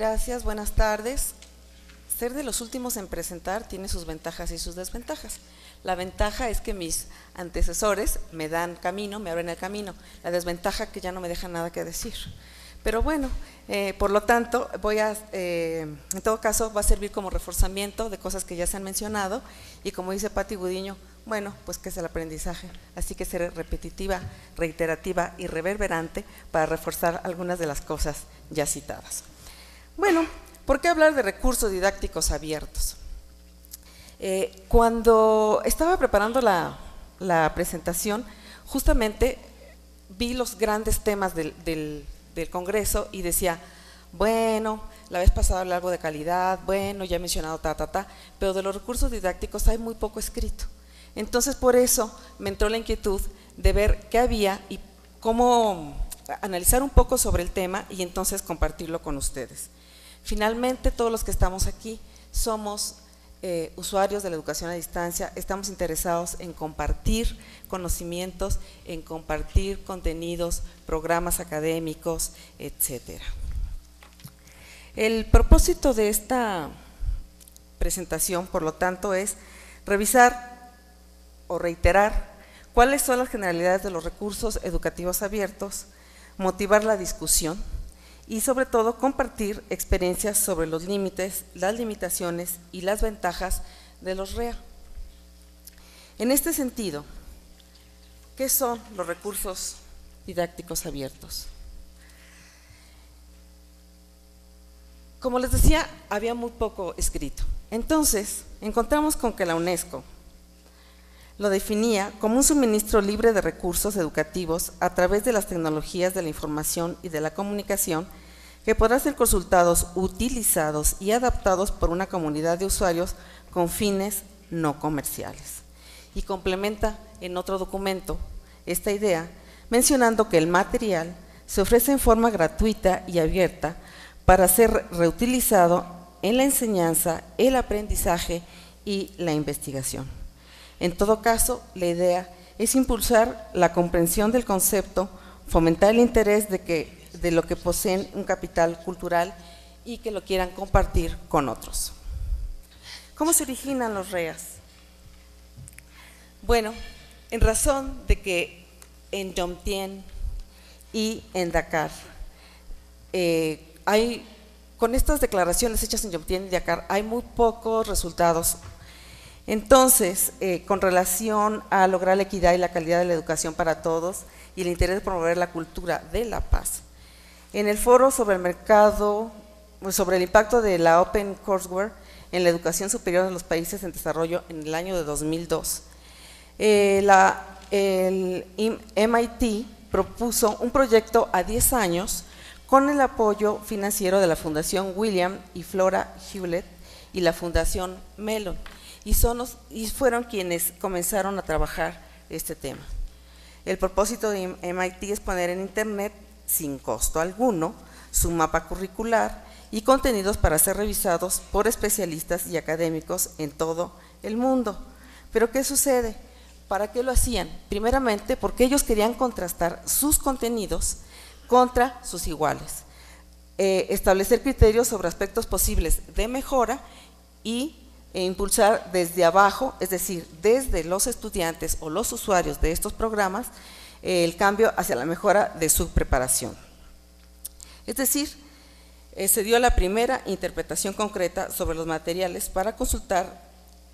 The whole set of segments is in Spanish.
Gracias, buenas tardes. Ser de los últimos en presentar tiene sus ventajas y sus desventajas. La ventaja es que mis antecesores me dan camino, me abren el camino. La desventaja es que ya no me dejan nada que decir. Pero bueno, eh, por lo tanto, voy a, eh, en todo caso, va a servir como reforzamiento de cosas que ya se han mencionado y como dice Pati Gudiño, bueno, pues que es el aprendizaje, así que seré repetitiva, reiterativa y reverberante para reforzar algunas de las cosas ya citadas. Bueno, ¿por qué hablar de recursos didácticos abiertos? Eh, cuando estaba preparando la, presentación, justamente vi los grandes temas del, Congreso y decía, bueno, la vez pasada hablé algo de calidad, bueno, ya he mencionado ta, ta, ta, pero de los recursos didácticos hay muy poco escrito. Entonces, por eso me entró la inquietud de ver qué había y cómo analizar un poco sobre el tema y entonces compartirlo con ustedes. Finalmente, todos los que estamos aquí somos eh, usuarios de la educación a distancia, estamos interesados en compartir conocimientos, en compartir contenidos, programas académicos, etcétera. El propósito de esta presentación, por lo tanto, es revisar o reiterar cuáles son las generalidades de los recursos educativos abiertos, motivar la discusión, y sobre todo compartir experiencias sobre los límites, las limitaciones y las ventajas de los REA. En este sentido, ¿qué son los recursos didácticos abiertos? Como les decía, había muy poco escrito. Entonces, encontramos con que la UNESCO lo definía como un suministro libre de recursos educativos a través de las tecnologías de la información y de la comunicación que podrán ser consultados, utilizados y adaptados por una comunidad de usuarios con fines no comerciales. Y complementa en otro documento esta idea mencionando que el material se ofrece en forma gratuita y abierta para ser reutilizado en la enseñanza, el aprendizaje y la investigación. En todo caso, la idea es impulsar la comprensión del concepto, fomentar el interés de que de lo que poseen un capital cultural y que lo quieran compartir con otros. ¿Cómo se originan los REAS? Bueno, en razón de que en Jomtien y en Dakar eh, hay, con estas declaraciones hechas en Jomtien y Dakar, hay muy pocos resultados. Entonces, eh, con relación a lograr la equidad y la calidad de la educación para todos y el interés de promover la cultura de la paz, en el foro sobre el mercado, pues, sobre el impacto de la Open Courseware en la educación superior de los países en desarrollo en el año de 2002, eh, la, el MIT propuso un proyecto a 10 años con el apoyo financiero de la Fundación William y Flora Hewlett y la Fundación Mellon, y, fueron quienes comenzaron a trabajar este tema. El propósito de MIT es poner en Internet sin costo alguno, su mapa curricular y contenidos para ser revisados por especialistas y académicos en todo el mundo. Pero ¿qué sucede? ¿Para qué lo hacían? Primeramente porque ellos querían contrastar sus contenidos contra sus iguales, eh, establecer criterios sobre aspectos posibles de mejora y e impulsar desde abajo, es decir, desde los estudiantes o los usuarios de estos programas, el cambio hacia la mejora de su preparación. Es decir, eh, se dio la primera interpretación concreta sobre los materiales para consultar,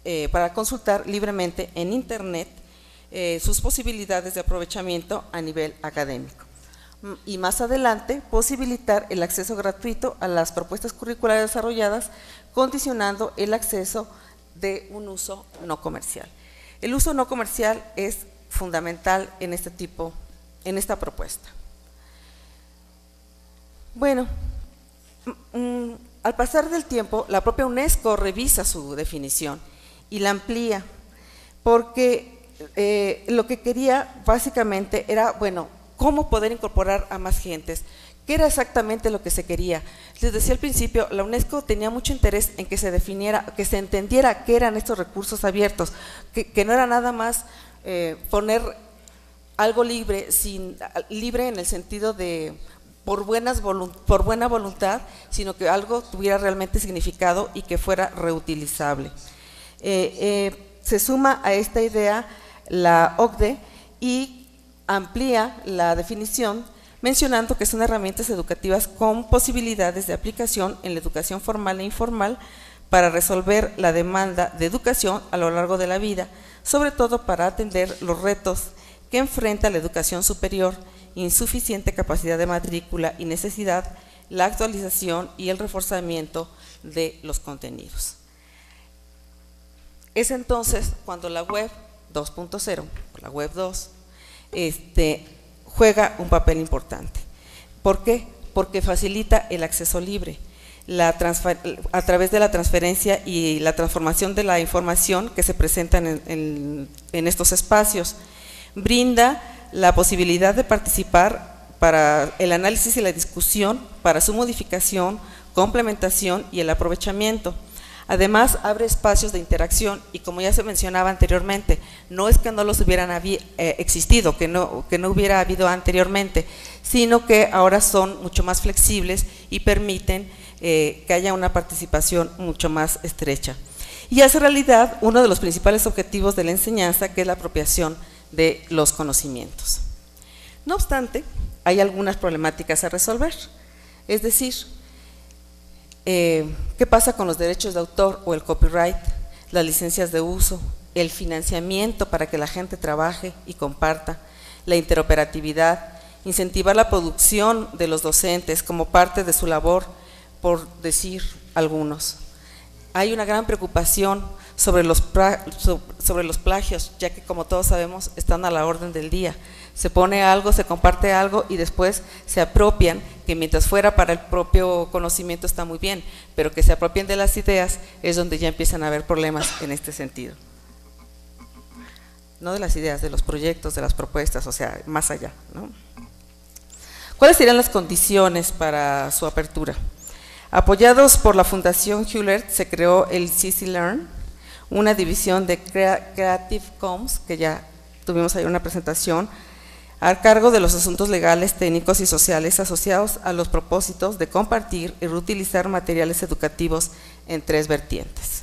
eh, para consultar libremente en Internet eh, sus posibilidades de aprovechamiento a nivel académico. Y más adelante, posibilitar el acceso gratuito a las propuestas curriculares desarrolladas, condicionando el acceso de un uso no comercial. El uso no comercial es fundamental en este tipo, en esta propuesta. Bueno, mm, mm, al pasar del tiempo, la propia UNESCO revisa su definición y la amplía, porque eh, lo que quería básicamente era, bueno, cómo poder incorporar a más gentes, ¿Qué era exactamente lo que se quería? Les decía al principio, la UNESCO tenía mucho interés en que se definiera, que se entendiera qué eran estos recursos abiertos, que no era nada más eh, poner algo libre, sin, libre en el sentido de por, buena voluntad, sino que algo tuviera realmente significado y que fuera reutilizable. Eh, eh, se suma a esta idea la OCDE y amplía la definición mencionando que son herramientas educativas con posibilidades de aplicación en la educación formal e informal para resolver la demanda de educación a lo largo de la vida, sobre todo para atender los retos que enfrenta la educación superior, insuficiente capacidad de matrícula y necesidad, la actualización y el reforzamiento de los contenidos. Es entonces cuando la web 2.0, la web 2, este, juega un papel importante. ¿Por qué? Porque facilita el acceso libre a través de la transferencia y la transformación de la información que se presenta en, estos espacios. Brinda la posibilidad de participar para el análisis y la discusión, para su modificación, complementación y el aprovechamiento. Además, abre espacios de interacción y como ya se mencionaba anteriormente, no es que no los hubieran eh, existido, que no, que no hubiera habido anteriormente, sino que ahora son mucho más flexibles y permiten eh, que haya una participación mucho más estrecha. Y hace realidad uno de los principales objetivos de la enseñanza, que es la apropiación de los conocimientos. No obstante, hay algunas problemáticas a resolver. Es decir, eh, ¿qué pasa con los derechos de autor o el copyright, las licencias de uso, el financiamiento para que la gente trabaje y comparta, la interoperatividad, incentivar la producción de los docentes como parte de su labor por decir algunos. Hay una gran preocupación sobre los, sobre los plagios, ya que como todos sabemos están a la orden del día. Se pone algo, se comparte algo y después se apropian, que mientras fuera para el propio conocimiento está muy bien, pero que se apropien de las ideas es donde ya empiezan a haber problemas en este sentido. No de las ideas, de los proyectos, de las propuestas, o sea, más allá. ¿Cuáles serían las condiciones para su apertura? Apoyados por la Fundación Hewlett, se creó el CC Learn, una división de Creative Commons, que ya tuvimos ahí una presentación, a cargo de los asuntos legales, técnicos y sociales asociados a los propósitos de compartir y reutilizar materiales educativos en tres vertientes.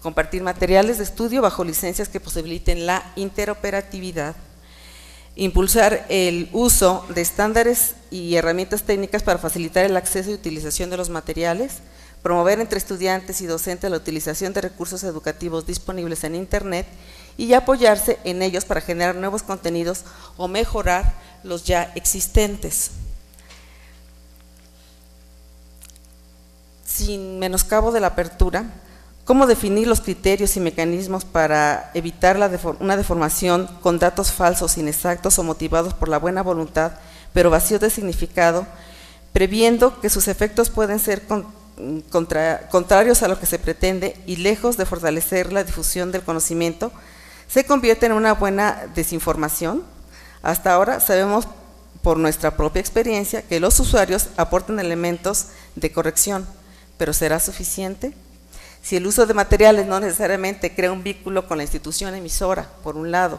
Compartir materiales de estudio bajo licencias que posibiliten la interoperatividad, impulsar el uso de estándares y herramientas técnicas para facilitar el acceso y utilización de los materiales, promover entre estudiantes y docentes la utilización de recursos educativos disponibles en Internet apoyarse en ellos para generar nuevos contenidos o mejorar los ya existentes. Sin menoscabo de la apertura, ¿Cómo definir los criterios y mecanismos para evitar una deformación con datos falsos, inexactos o motivados por la buena voluntad, pero vacíos de significado, previendo que sus efectos pueden ser contrarios a lo que se pretende y lejos de fortalecer la difusión del conocimiento, se convierte en una buena desinformación? Hasta ahora sabemos por nuestra propia experiencia que los usuarios aportan elementos de corrección, pero ¿será suficiente? Si el uso de materiales no necesariamente crea un vínculo con la institución emisora, por un lado,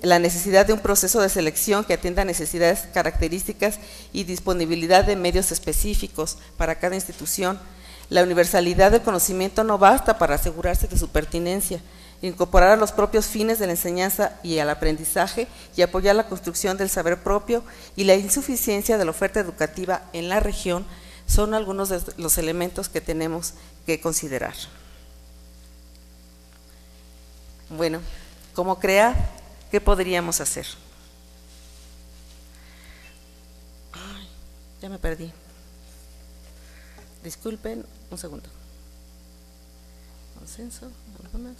la necesidad de un proceso de selección que atienda necesidades, características y disponibilidad de medios específicos para cada institución. La universalidad del conocimiento no basta para asegurarse de su pertinencia, incorporar a los propios fines de la enseñanza y al aprendizaje y apoyar la construcción del saber propio y la insuficiencia de la oferta educativa en la región son algunos de los elementos que tenemos que considerar. Bueno, ¿cómo crear? ¿Qué podríamos hacer? Ay, ya me perdí. Disculpen, un segundo. Consenso, algunas.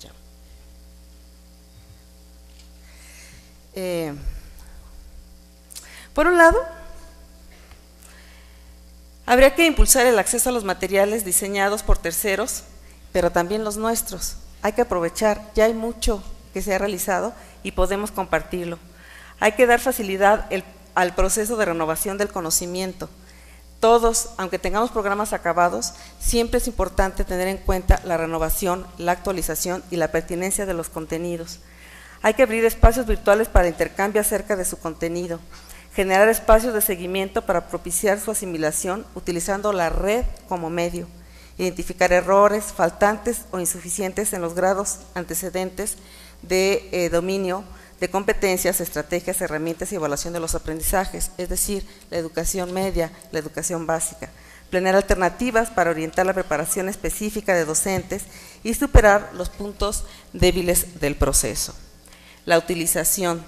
Ya. Eh, por un lado, habría que impulsar el acceso a los materiales diseñados por terceros, pero también los nuestros. Hay que aprovechar, ya hay mucho que se ha realizado y podemos compartirlo. Hay que dar facilidad al proceso de renovación del conocimiento. todos, aunque tengamos programas acabados, siempre es importante tener en cuenta la renovación, la actualización y la pertinencia de los contenidos. Hay que abrir espacios virtuales para intercambio acerca de su contenido, generar espacios de seguimiento para propiciar su asimilación utilizando la red como medio, identificar errores, faltantes o insuficientes en los grados antecedentes de eh, dominio de competencias, estrategias, herramientas y evaluación de los aprendizajes, es decir, la educación media, la educación básica. Planear alternativas para orientar la preparación específica de docentes y superar los puntos débiles del proceso. La utilización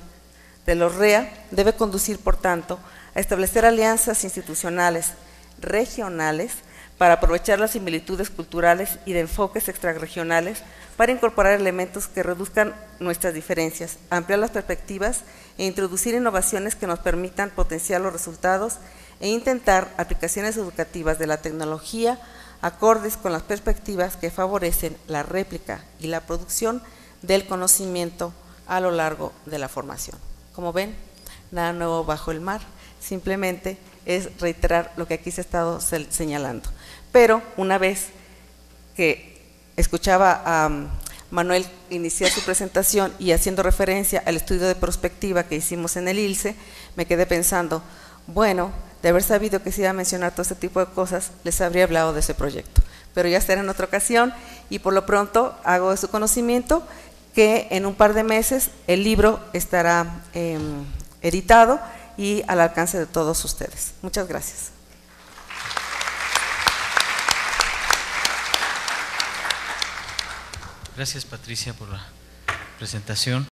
de los REA debe conducir, por tanto, a establecer alianzas institucionales regionales para aprovechar las similitudes culturales y de enfoques extrarregionales para incorporar elementos que reduzcan nuestras diferencias, ampliar las perspectivas e introducir innovaciones que nos permitan potenciar los resultados e intentar aplicaciones educativas de la tecnología acordes con las perspectivas que favorecen la réplica y la producción del conocimiento a lo largo de la formación. Como ven, nada nuevo bajo el mar, simplemente es reiterar lo que aquí se ha estado señalando. Pero una vez que escuchaba a um, Manuel iniciar su presentación y haciendo referencia al estudio de prospectiva que hicimos en el ILCE, me quedé pensando, bueno, de haber sabido que se iba a mencionar todo este tipo de cosas, les habría hablado de ese proyecto. Pero ya será en otra ocasión y por lo pronto hago de su conocimiento que en un par de meses el libro estará em, editado y al alcance de todos ustedes. Muchas gracias. Gracias Patricia por la presentación.